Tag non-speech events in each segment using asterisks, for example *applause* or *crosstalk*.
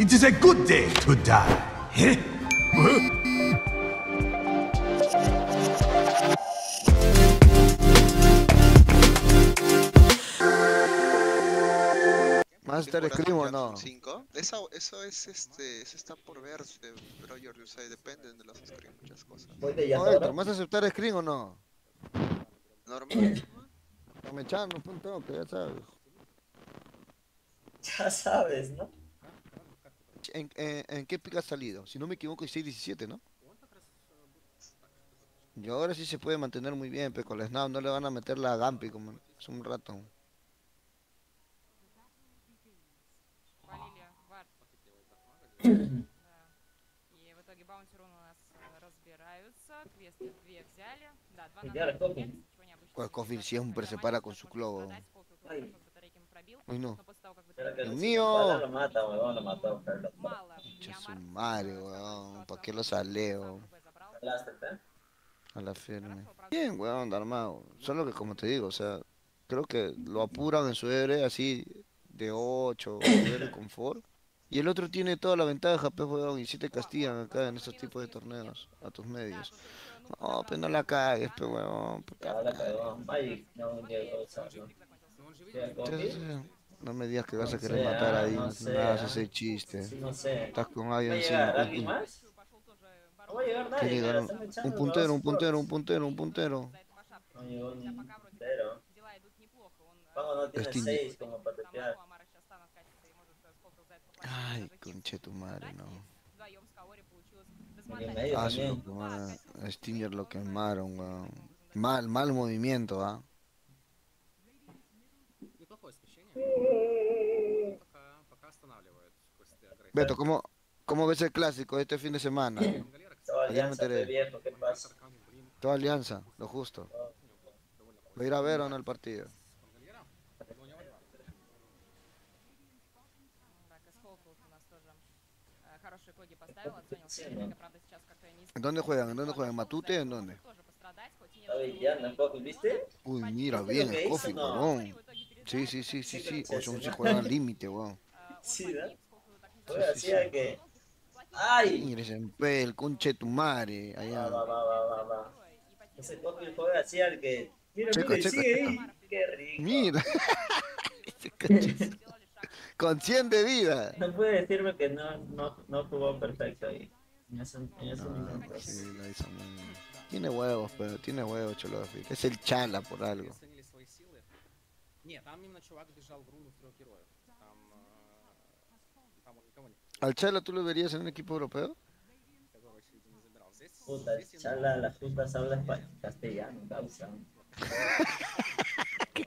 It is a good day to die. Master Scream o no? 5. Eso, eso es este, eso está por verse, pero yo o sea, dependen de los scream, muchas cosas. ¿vas a aceptar Scream o no? Normal. No me echan, no punto, que ya sabes. Ya sabes, ¿no? ¿En, en, en qué pica has salido? Si no me equivoco, es 6.17, ¿no? Y ahora sí se puede mantener muy bien, pero con la Snap no le van a meter la Gampi como hace un rato. И в итоге баунсеры у нас э, разбираются. Квесты две взяли. Да, два на Ya, два. recoge. Ничего необычного. Pues Coffee siempre se para con su clovo. Ay. Uy, no. Но после того, как Espera que Dios lo- mío. Ahora lo mata, weón, lo mató. pero lo- мало Che, su Ямар, madre, э, weón. сам ¿Para qué lo saleo? ВП забрал. Blaster, ¿eh? A la firme. Хорошо, правда. Bien, weón, armado. Solo que como te digo, o sea, creo que lo apuran en su ER así de 8, de *coughs* confort. Y el otro tiene toda la ventaja, pues, weón, y si te castigan acá en estos tipos de torneos, a tus medios. No, pues no la cagues, pues, weón. No me digas que vas a querer matar a ah, Dino, no vas a hacer chiste. Estás con alguien así. más? No va a llegar nadie. Un puntero, un puntero, un puntero, un puntero. No llegó un puntero. Pago no tiene este 6 como para tepear. Ay, conche tu madre, no. Ah, sí, lo Stinger lo quemaron, weón. Mal, mal movimiento, ¿ah? ¿eh? Beto, ¿cómo, ¿cómo ves el clásico este fin de semana? Toda alianza, bien, ¿qué pasa? Toda alianza, lo justo. ¿Va a ir a ver o no el partido? ¿En ¿Dónde juegan? ¿En dónde juegan? ¿Matute? ¿En dónde? Uy, mira, bien el coffee, weón. Sí, sí, sí, sí, sí. O son se juegan al límite, weón. Sí, ¿verdad? Sí, ¿eh, que... ¡Ay! Mira, ese el conche tu madre. Allá. Va, va, va, va, Ese coffee juega así al que... Mira, mira, sigue ahí. Qué rico. Mira. *laughs* Este *laughs* Con 100 de vida. No puede decirme que no, no, no jugó perfecto ahí. No, Tiene huevos, pero tiene huevos Cholofi. Es el chala por algo. ¿Al Chala tú lo verías en un equipo europeo? Puta, Chala, la putas habla castellano, causa. *laughs* *laughs* ¿Qué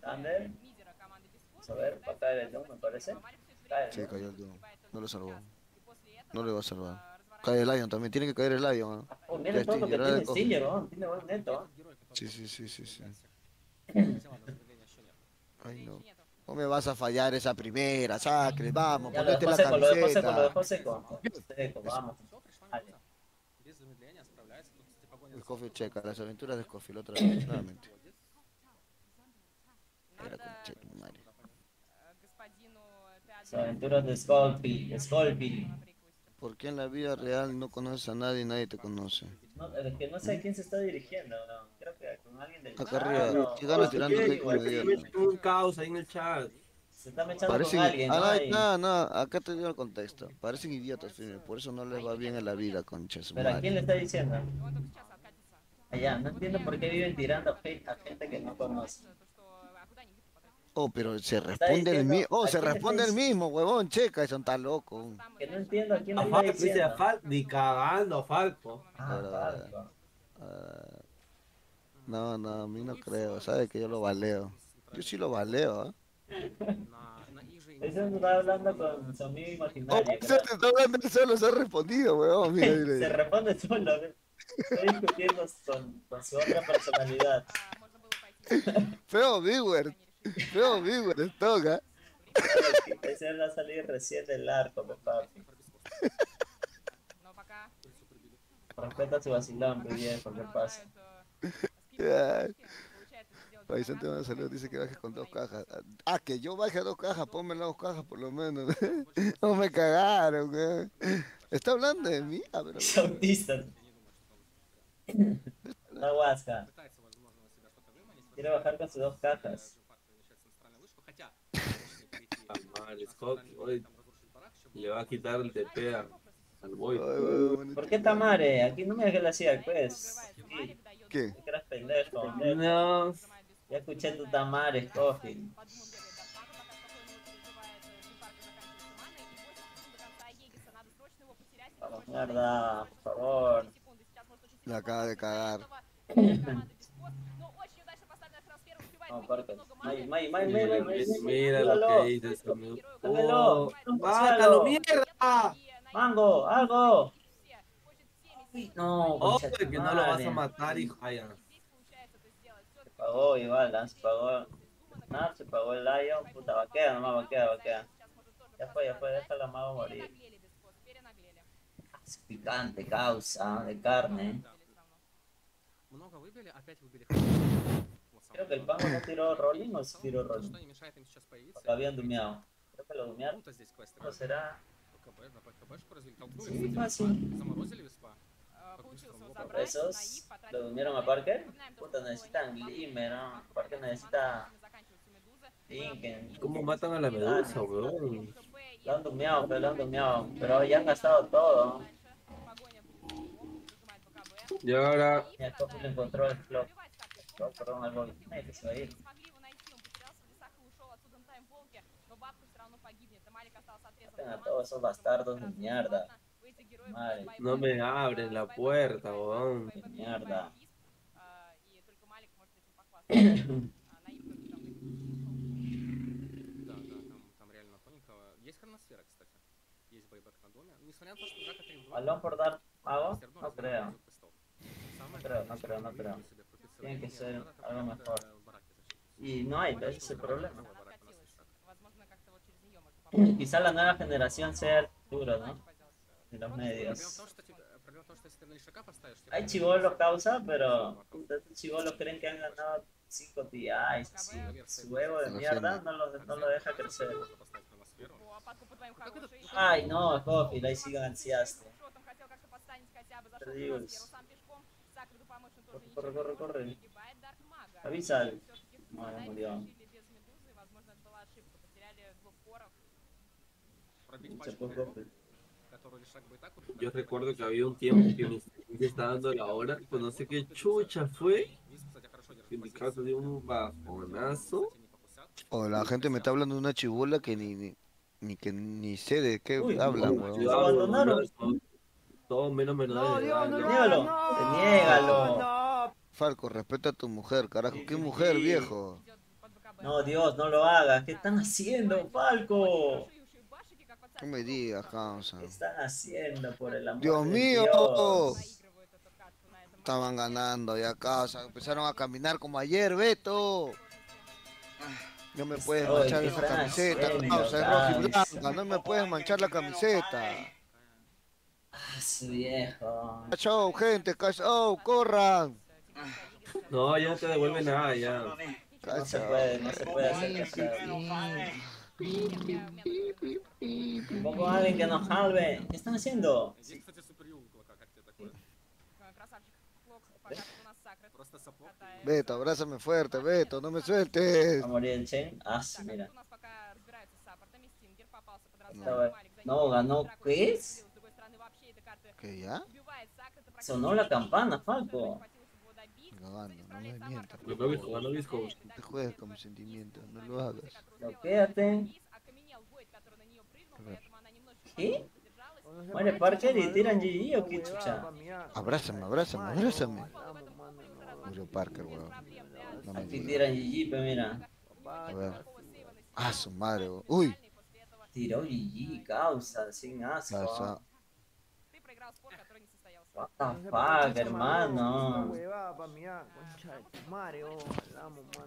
Thunder. Vamos a ver, patada del Doom, me parece. Sí, cayó el Doom. No lo salvó. No le va a salvar. Cae el Lion también, tiene que caer el Lion. ¿no? Oh, mira este, todo lo que tiene oh. Stiller, ¿no? Tiene buen neto. ¿eh? Sí, sí, sí, sí. sí. *coughs* Ay, no. No me vas a fallar esa primera, Sacres, vamos, ya, ponete lo la camiseta. Lo dejó seco, lo dejó seco. seco vamos. Vale. Scofield checa las aventuras de Scofield otra vez, claramente. Aventuras de Sculpey. Sculpey. ¿Por qué en la vida real no conoces a nadie y nadie te conoce? No, es que no sé a quién se está dirigiendo, no. Creo que con alguien del Acá arriba, no. tirando que como un caos ahí en el chat. Se está mechando Parecen... con alguien. Ah, no, nada, nada, acá te digo el contexto. Parecen idiotas, por eso no les va bien en la vida, conchas. ¿Pero madre. a quién le está diciendo? Allá, no entiendo por qué viven tirando a gente que no conoce. Oh, pero se oh, responde el mismo. Oh, se responde el mismo, huevón. Checa, eso está loco. Que no entiendo a quién le iba diciendo. A Falco, ni cagando, Falco. Ah, ah, ah Falco. Ah. No, no, a mí no creo. Sabe que yo lo valeo. Yo sí lo valeo, *laughs* ¿eh? Eso está hablando con su amigo imaginario. Oh, se te está hablando solo, se ha respondido, weón. Mira, mira. se responde solo. Está discutiendo con, con su otra personalidad. Feo, viewer. No, amigo, les toca. Esa es la salida recién del arco, mi papi. No, para acá. Respeta su vacilón, mi viejo, ¿qué pasa? Vicente Van Salud dice que bajes con dos cajas. Ah, que yo baje a dos cajas, ponme las dos cajas por lo menos. *laughs* no me cagaron, güey. Está hablando de mí, ah, pero. Autista. No guasca. Quiero bajar con sus dos cajas. Ah, madre, Scott, hoy le va a quitar el TP a- al boy. ¿Por qué Tamare? Aquí no me dejes la hacía, pues. Sí, ¿Qué? que eras pendejo. hombre. No, Ya escuché tu Tamare. Vamos, mierda, por favor. La acaba de cagar. *laughs* Vamos, Parker. May, May, May, May, May, May, May, Mira lo Míralo. que dice ese amigo. Dámelo. Oh, No, ¡Bátalo, pasealo. mierda! Mango, algo. No, Oh, concha que tu no lo vas madre. a matar, hijo. Ay, ya. Se pagó igual, ¿ah? se pagó. Snap, se pagó el Lion. Puta, vaquea nomás, vaquea, vaquea. Ya fue, ya fue, déjala mago morir. Es picante, causa, de carne. много выбили, опять выбили. Creo que el Pama no tiró Rolling o tiró Rolling. Todavía dumeado. Creo que lo dumearon. ¿No será? Sí, fácil. Por eso lo durmieron a Parker. Puta, necesitan Glimmer, ¿no? Parker necesita... Thinking. ¿Cómo matan a la medusa, weón? Lo han dumeado, pero lo han dumeado. Pero ya han gastado todo. Y ahora... Ya, el encontró el clock. Oh, perdón, algo. Ay, que se va a ir. Maten a todos esos bastardos de mierda. Madre. no me abren la puerta, weón. Mierda. *coughs* Да, да, там, там реально тоненького. Есть хроносфера, кстати. Есть байбек на доме. Несмотря на то, что Драка 3 в 2. Balón por dar pago? все равно No разбирает creo. двух квестов. Самое creo, no главное, creo, no что creo. tiene que ser algo mejor. Y no hay, pero ese es el problema. Quizá la nueva generación sea el futuro, ¿no? De los medios. Hay chivolos causa, pero chivolos creen que han ganado 5 días. Su, su huevo de mierda no lo, no lo deja crecer. Ay, no, Coffee, ahí sigan ansiaste. Te digo. Corre, ничего corre, не может. corre. Погибает Дарк Мага. Avisa. Всё-таки в Ой, Снайпе мудила. решили без Медузы, возможно, это была ошибка. Потеряли двух коров. Пробить Se пачку fue игроков, Coffee. который Ишак бы и так вот Yo ударил, recuerdo que типа, había un tiempo que mi me estaba dando la hora, pues no sé qué chucha fue, Висп, кстати, хорошо держит que mi позицию. casa dio un bajonazo. Кстати, не покусят. O la gente me está hablando de una chibula que ni, ni, ni que ni sé de qué Uy, hablan, no, weón. Lo abandonaron. Todo menos menor de edad. ¿no? Niégalo, niégalo. Falco, respeta a tu mujer, carajo. ¿Qué mujer, viejo? No, Dios, no lo hagas. ¿Qué están haciendo, Falco? No me digas, causa. ¿Qué están haciendo, por el amor Dios de mío. Dios? Estaban ganando ya, causa. Empezaron a caminar como ayer, Beto. No me este puedes manchar esa camiseta. Es roja y blanca. No me puedes manchar la camiseta. Ah, su viejo. Ah, chau, gente. Chau, oh, corran. No, ya no te devuelve nada, ya. No se puede, no se puede hacer Pongo a alguien que nos salve. ¿Qué están haciendo? Beto, abrázame fuerte, Beto, no me sueltes. A morir, ah, ¿sí? Ah, mira. No, no ganó ¿qué ¿Qué ya? Sonó la campana, Falco cagando, no me mientas. Ganó Visco, ganó Visco. No te juegues con mis sentimientos, no lo hagas. A ver. ¿Qué? Mario Parker y tiran GG o qué chucha. Abrázame, abrázame, abrázame. Mario Parker, weón. No me Aquí tiran GG, pues mira. A ver. Ah, su madre, weón. Uy. Tiró GG, causa, sin asco. What the fuck, hermano.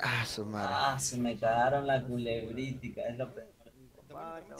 Ah, su madre. Ah, se me cagaron la culebrítica, es lo peor.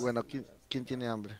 Bueno, ¿quién, quién tiene hambre?